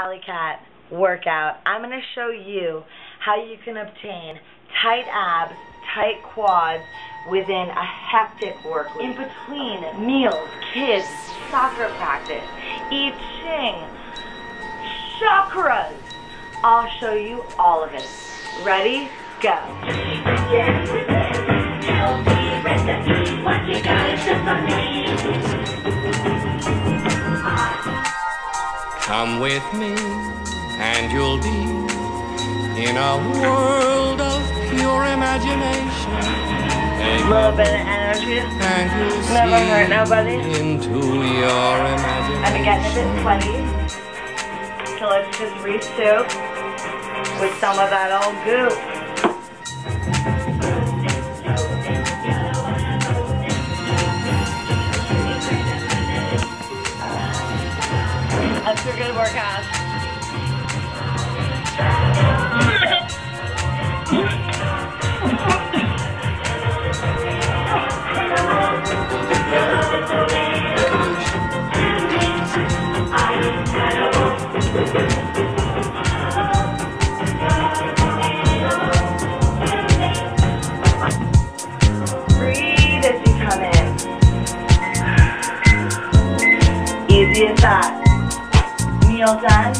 Alley Cat workout. I'm going to show you how you can obtain tight abs, tight quads within a hectic work week. In between meals, kids, soccer practice, I Ching, chakras. I'll show you all of it. Ready? Go. Come with me, and you'll be in a world of pure imagination. A little bit of energy. And you'll Never hurt nobody. Into your imagination. Been getting a bit sweaty. So let's just re-soup with some of that old goop. Good workout. Meal done,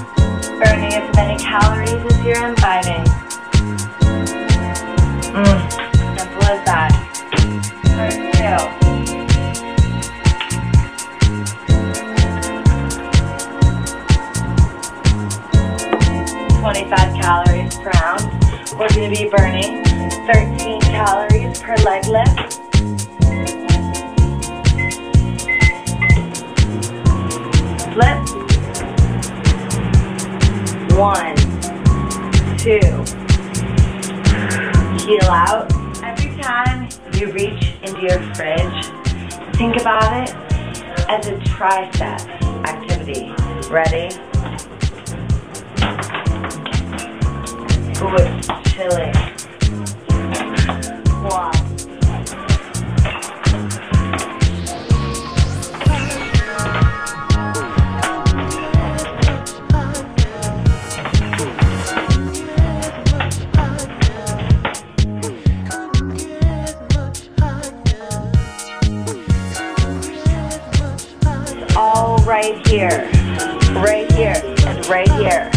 burning as many calories as you're inviting. Mm, simple as that. Part two. Twenty-five calories per ounce. We're going to be burning 13 calories per leg lift. One, two. Heel out. Every time you reach into your fridge, think about it as a tricep activity. Ready? Chilly. right here, right here, and right here.